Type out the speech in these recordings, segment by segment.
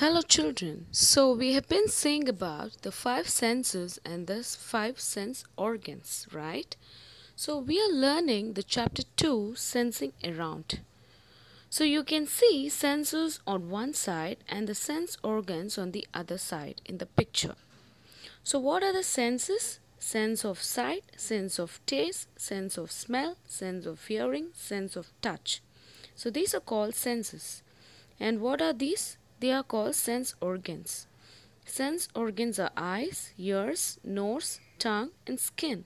Hello, children. So, we have been saying about the five senses and the five sense organs, right? So, we are learning the chapter 2 sensing around. So, you can see senses on one side and the sense organs on the other side in the picture. So, what are the senses? Sense of sight, sense of taste, sense of smell, sense of hearing, sense of touch. So, these are called senses. And what are these? They are called sense organs. Sense organs are eyes, ears, nose, tongue and skin.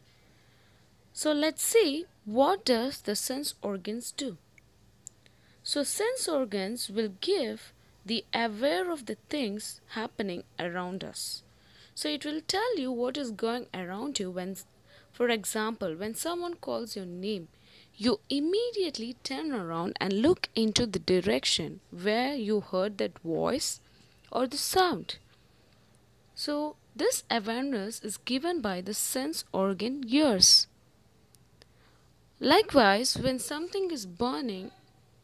So let's see what does the sense organs do. So sense organs will give the aware of the things happening around us. So it will tell you what is going around you when for example when someone calls your name you immediately turn around and look into the direction where you heard that voice or the sound. So, this awareness is given by the sense organ ears. Likewise, when something is burning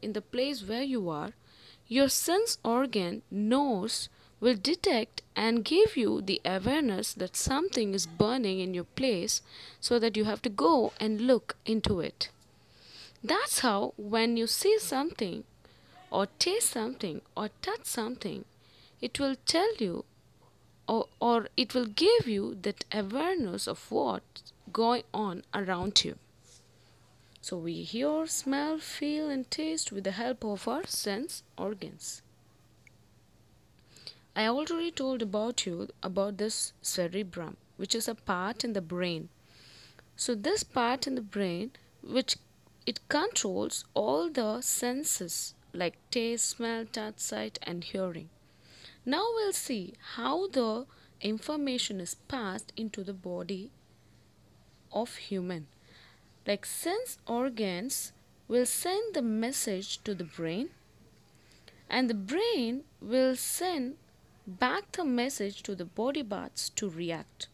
in the place where you are, your sense organ nose will detect and give you the awareness that something is burning in your place so that you have to go and look into it. That's how when you see something or taste something or touch something, it will tell you or, or it will give you that awareness of what's going on around you. So we hear, smell, feel and taste with the help of our sense organs. I already told about you about this cerebrum which is a part in the brain. So this part in the brain which it controls all the senses like taste, smell, touch, sight, and hearing. Now we'll see how the information is passed into the body of human. Like sense organs will send the message to the brain and the brain will send back the message to the body parts to react.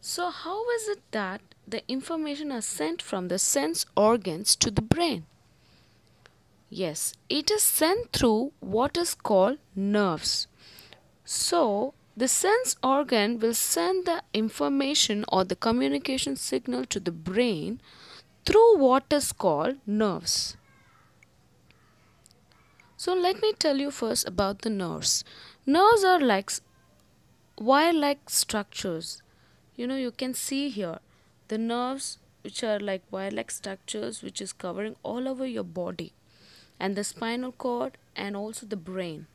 So how is it that the information is sent from the sense organs to the brain. Yes, it is sent through what is called nerves. So, the sense organ will send the information or the communication signal to the brain through what is called nerves. So, let me tell you first about the nerves. Nerves are like wire like structures. You know, you can see here the nerves which are like wire-like structures which is covering all over your body and the spinal cord and also the brain.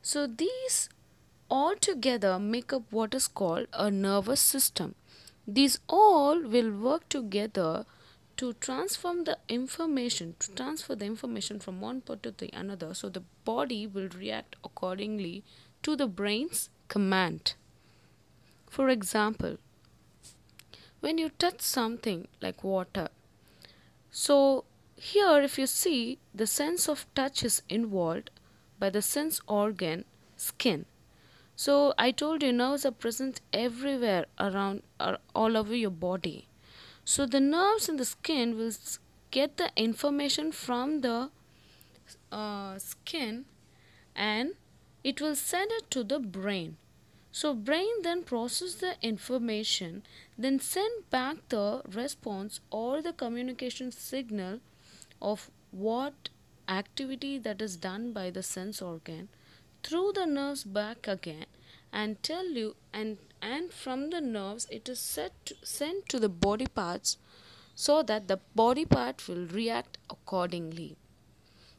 So these all together make up what is called a nervous system. These all will work together to transform the information to transfer the information from one part to the another so the body will react accordingly to the brain's command for example when you touch something like water. So, here, if you see, the sense of touch is involved by the sense organ skin. So, I told you nerves are present everywhere around, or all over your body. So, the nerves in the skin will get the information from the uh, skin and it will send it to the brain so brain then process the information, then send back the response or the communication signal of what activity that is done by the sense organ through the nerves back again and tell you and and from the nerves it is set sent to the body parts so that the body part will react accordingly.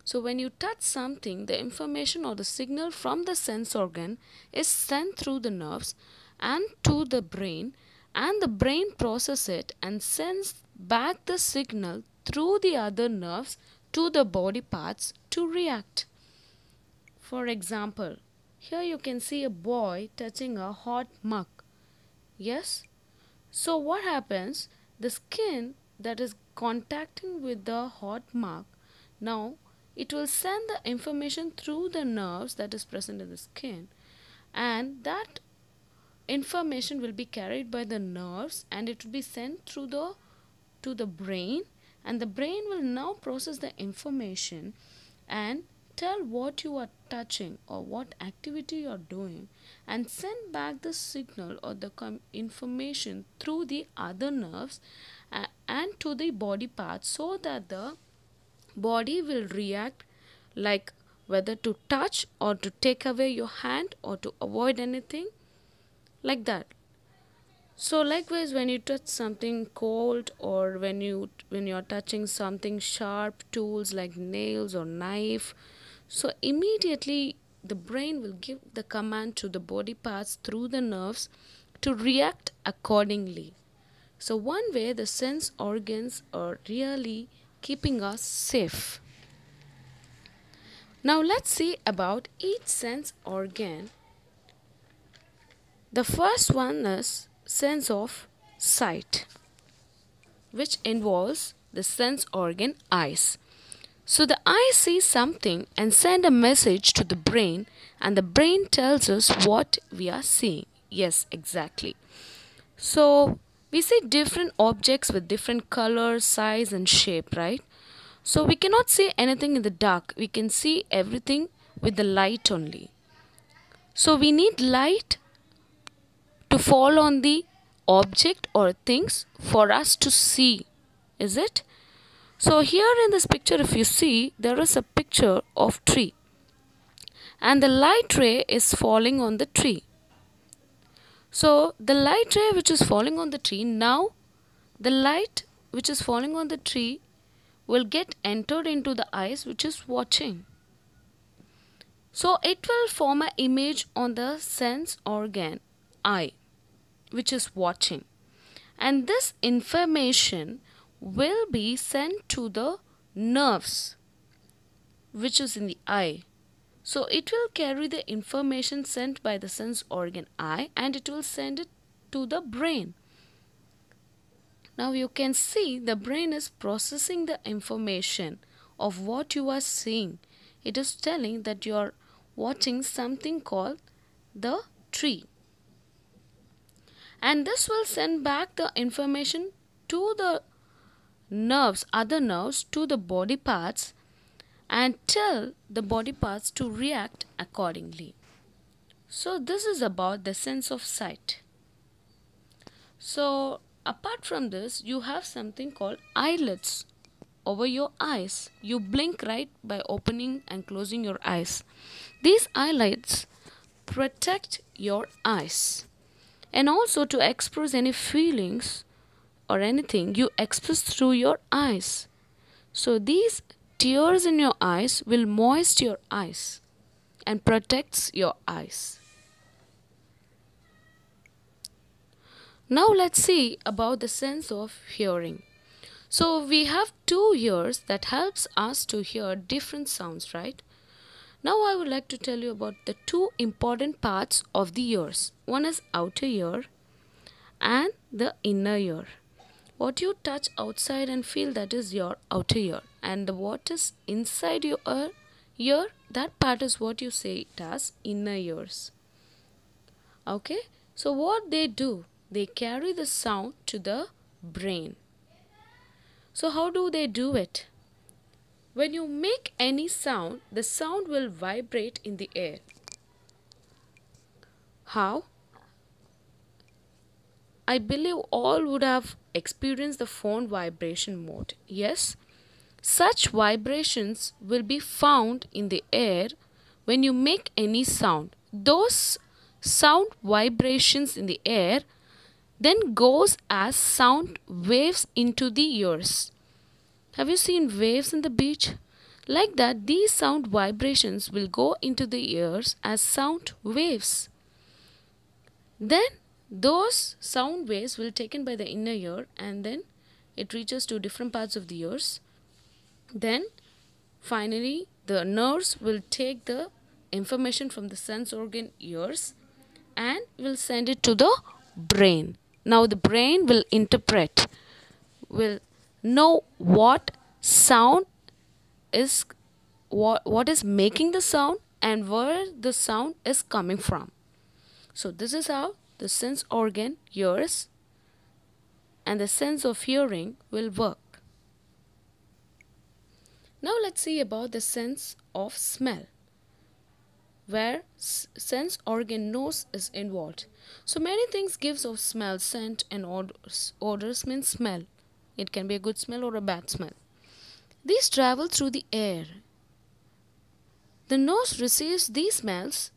So when you touch something, the information or the signal from the sense organ is sent through the nerves and to the brain and the brain process it and sends back the signal through the other nerves to the body parts to react. For example, here you can see a boy touching a hot mug. Yes? So what happens? The skin that is contacting with the hot mug now it will send the information through the nerves that is present in the skin and that information will be carried by the nerves and it will be sent through the to the brain and the brain will now process the information and tell what you are touching or what activity you're doing and send back the signal or the information through the other nerves uh, and to the body parts so that the body will react like whether to touch or to take away your hand or to avoid anything like that. So likewise when you touch something cold or when you when you're touching something sharp tools like nails or knife so immediately the brain will give the command to the body parts through the nerves to react accordingly. So one way the sense organs are really keeping us safe now let's see about each sense organ. The first one is sense of sight which involves the sense organ eyes. So the eye sees something and send a message to the brain and the brain tells us what we are seeing. Yes, exactly. So we see different objects with different colors, size and shape, right? So we cannot see anything in the dark. We can see everything with the light only. So we need light to fall on the object or things for us to see. Is it? So here in this picture if you see there is a picture of tree and the light ray is falling on the tree. So the light ray which is falling on the tree now the light which is falling on the tree will get entered into the eyes which is watching. So it will form an image on the sense organ eye which is watching and this information will be sent to the nerves which is in the eye. So it will carry the information sent by the sense organ eye and it will send it to the brain. Now you can see the brain is processing the information of what you are seeing. It is telling that you are watching something called the tree. And this will send back the information to the nerves, other nerves, to the body parts and tell the body parts to react accordingly. So this is about the sense of sight. So apart from this you have something called eyelids over your eyes you blink right by opening and closing your eyes these eyelids protect your eyes and also to express any feelings or anything you express through your eyes so these tears in your eyes will moist your eyes and protects your eyes Now let's see about the sense of hearing. So we have two ears that helps us to hear different sounds, right? Now I would like to tell you about the two important parts of the ears. One is outer ear and the inner ear. What you touch outside and feel that is your outer ear and the what is inside your ear, ear that part is what you say it as inner ears. Okay? So what they do they carry the sound to the brain. So, how do they do it? When you make any sound, the sound will vibrate in the air. How? I believe all would have experienced the phone vibration mode. Yes, such vibrations will be found in the air when you make any sound. Those sound vibrations in the air then goes as sound waves into the ears. Have you seen waves in the beach? Like that, these sound vibrations will go into the ears as sound waves. Then those sound waves will taken by the inner ear and then it reaches to different parts of the ears. Then finally the nerves will take the information from the sense organ ears and will send it to the brain. Now the brain will interpret, will know what sound is what, what is making the sound and where the sound is coming from. So this is how the sense organ ears and the sense of hearing will work. Now let's see about the sense of smell. where sense organ nose is involved. So many things gives of smell, scent and odors. Odors means smell. It can be a good smell or a bad smell. These travel through the air. The nose receives these smells.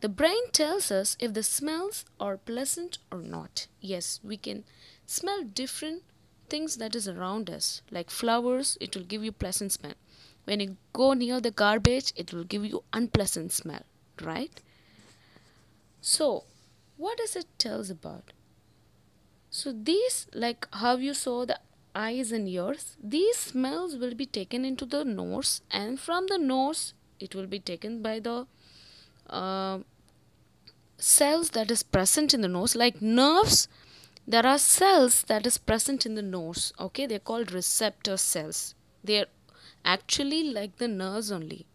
The brain tells us if the smells are pleasant or not. Yes, we can smell different things that is around us. Like flowers, it will give you pleasant smell when you go near the garbage it will give you unpleasant smell right so what does it tells about so these like how you saw the eyes and ears these smells will be taken into the nose and from the nose it will be taken by the uh, cells that is present in the nose like nerves there are cells that is present in the nose okay they're called receptor cells they're actually like the nerves only.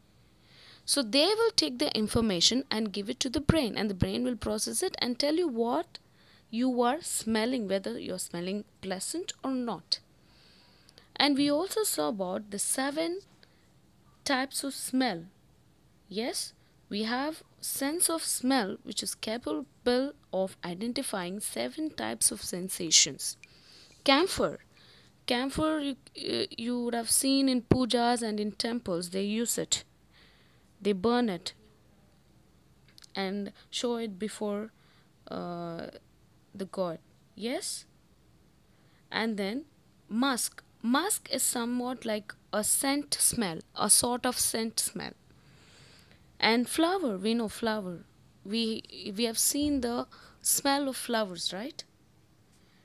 So they will take the information and give it to the brain and the brain will process it and tell you what you are smelling, whether you're smelling pleasant or not. And we also saw about the seven types of smell. Yes, we have sense of smell which is capable of identifying seven types of sensations. Camphor. Camphor you, uh, you would have seen in pujas and in temples. They use it. They burn it and show it before uh, the god. Yes? And then musk. Musk is somewhat like a scent smell a sort of scent smell and flower we know flower we we have seen the smell of flowers right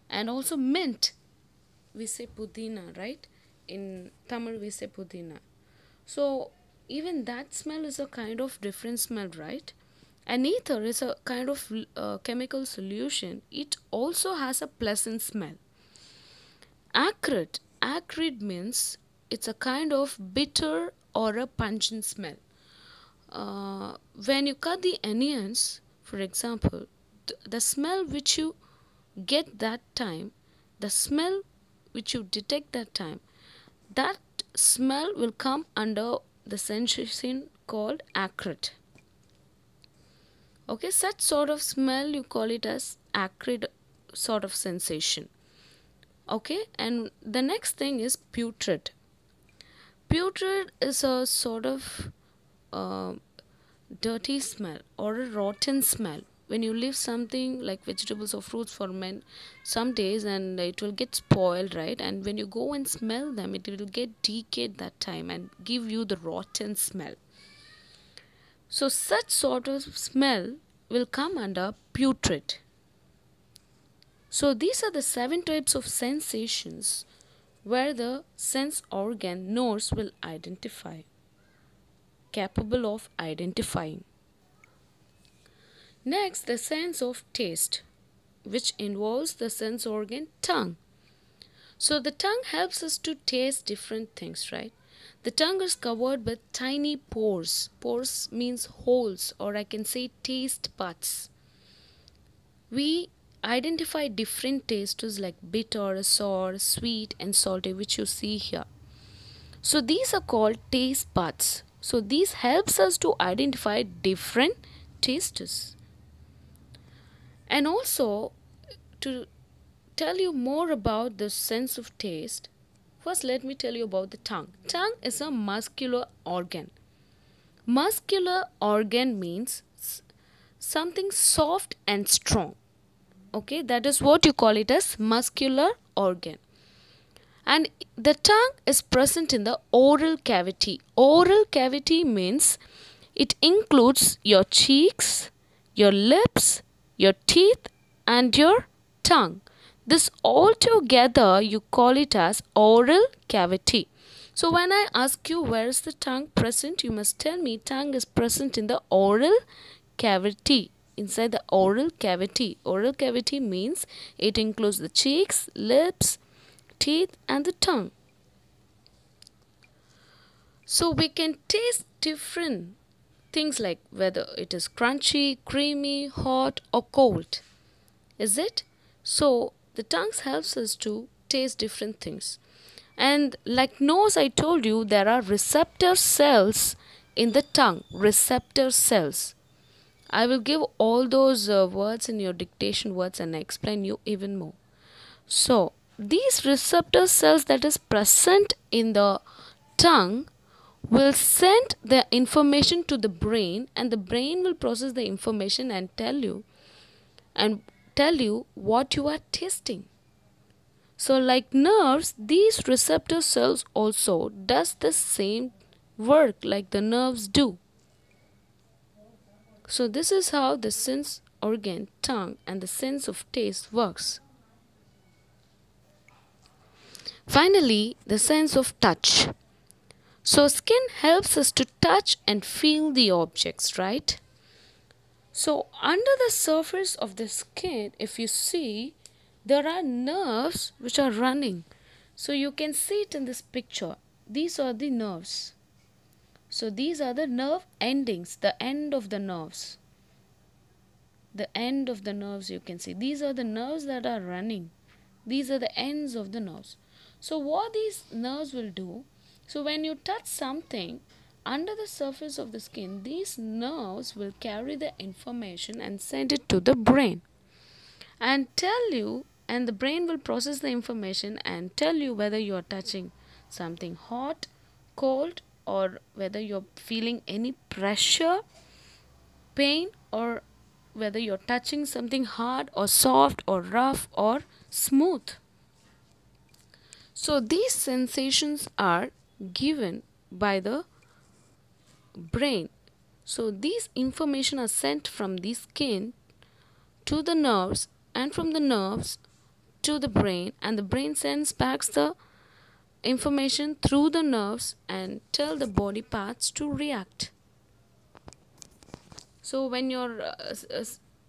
and also mint we say pudina, right? In Tamil we say pudina. So even that smell is a kind of different smell, right? And ether is a kind of uh, chemical solution. It also has a pleasant smell. Acrid. Acrid means it's a kind of bitter or a pungent smell. Uh, when you cut the onions, for example, th- the smell which you get that time, the smell which you detect that time that smell will come under the sensation called acrid. Okay such sort of smell you call it as acrid sort of sensation. Okay and the next thing is putrid. Putrid is a sort of uh, dirty smell or a rotten smell. When you leave something like vegetables or fruits for men some days and it will get spoiled right? And when you go and smell them it will get decayed that time and give you the rotten smell. So such sort of smell will come under putrid. So these are the seven types of sensations where the sense organ nose will identify capable of identifying Next, the sense of taste, which involves the sense organ tongue. So, the tongue helps us to taste different things, right? The tongue is covered with tiny pores. Pores means holes, or I can say taste buds. We identify different tastes like bitter, sour, sweet, and salty, which you see here. So, these are called taste buds. So, this helps us to identify different tastes. And also, to tell you more about the sense of taste, first let me tell you about the tongue. Tongue is a muscular organ. Muscular organ means something soft and strong. Okay, that is what you call it as muscular organ. And the tongue is present in the oral cavity. Oral cavity means it includes your cheeks, your lips, your teeth and your tongue. This all together you call it as oral cavity. So when I ask you where is the tongue present, you must tell me tongue is present in the oral cavity. Inside the oral cavity. Oral cavity means it includes the cheeks, lips, teeth and the tongue. So we can taste different things like whether it is crunchy, creamy, hot or cold. Is it? So the tongue helps us to taste different things. And like nose I told you there are receptor cells in the tongue receptor cells i will give all those uh, words in your dictation words and explain you even more so these receptor cells that is present in the tongue will send the information to the brain and the brain will process the information and tell you and tell you what you are tasting. So like nerves these receptor cells also does the same work like the nerves do. So this is how the sense organ tongue and the sense of taste works finally the sense of touch so skin helps us to touch and feel the objects, right? So under the surface of the skin, if you see, there are nerves which are running. So you can see it in this picture. These are the nerves. So these are the nerve endings, the end of the nerves. The end of the nerves you can see. These are the nerves that are running. These are the ends of the nerves. So what these nerves will do, so when you touch something under the surface of the skin, these nerves will carry the information and send it to the brain and tell you and the brain will process the information and tell you whether you are touching something hot, cold or whether you're feeling any pressure, pain or whether you're touching something hard or soft or rough or smooth. So these sensations are given by the brain. So these information are sent from the skin to the nerves and from the nerves to the brain and the brain sends back the information through the nerves and tell the body parts to react. So when you're uh, uh,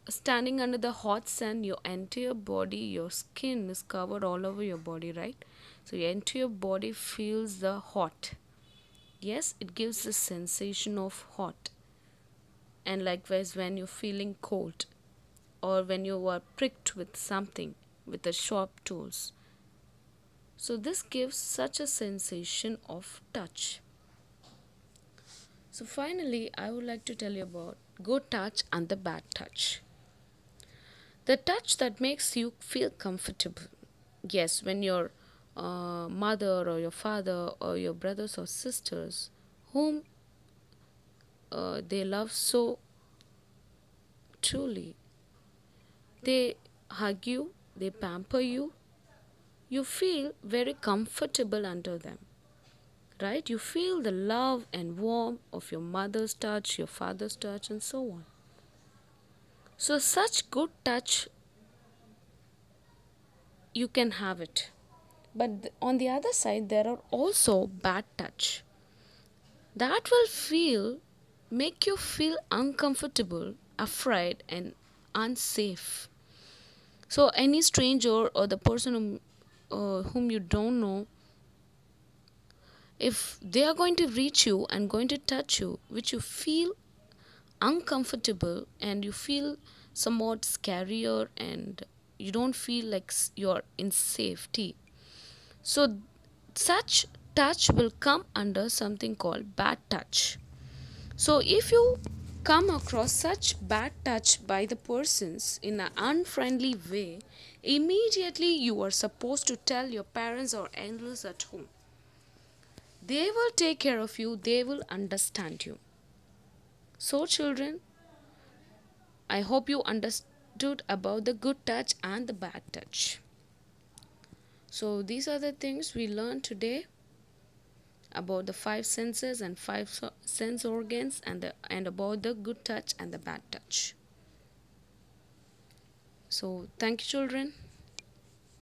standing under the hot sun, your entire body, your skin is covered all over your body, right? So your entire body feels the hot. Yes, it gives the sensation of hot. And likewise, when you're feeling cold or when you are pricked with something with the sharp tools. So this gives such a sensation of touch. So finally, I would like to tell you about good touch and the bad touch. The touch that makes you feel comfortable. Yes, when you're uh, mother or your father or your brothers or sisters whom uh, they love so truly. They hug you, they pamper you, you feel very comfortable under them. Right? You feel the love and warmth of your mother's touch, your father's touch, and so on. So, such good touch, you can have it. But on the other side, there are also bad touch. That will feel, make you feel uncomfortable, afraid, and unsafe. So, any stranger or the person whom, uh, whom you don't know, if they are going to reach you and going to touch you, which you feel uncomfortable and you feel somewhat scarier and you don't feel like you're in safety so such touch will come under something called bad touch. So if you come across such bad touch by the persons in an unfriendly way, immediately you are supposed to tell your parents or elders at home. They will take care of you, they will understand you. So, children, I hope you understood about the good touch and the bad touch. So these are the things we learned today about the five senses and five sense organs and the and about the good touch and the bad touch. So thank you children.